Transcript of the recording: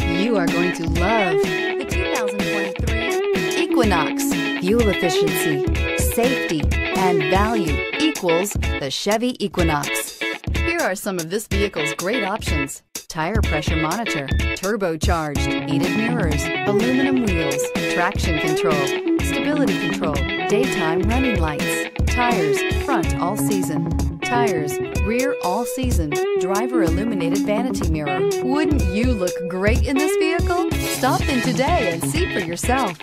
You are going to love the 2023 Equinox. Fuel efficiency, safety, and value equals the Chevy Equinox. Here are some of this vehicle's great options. Tire pressure monitor, turbocharged, heated mirrors, aluminum wheels, traction control, stability control, daytime running lights, tires, front all season, tires, rear all season, driver illuminated vanity mirror. Wouldn't you look great in this vehicle? Stop in today and see for yourself.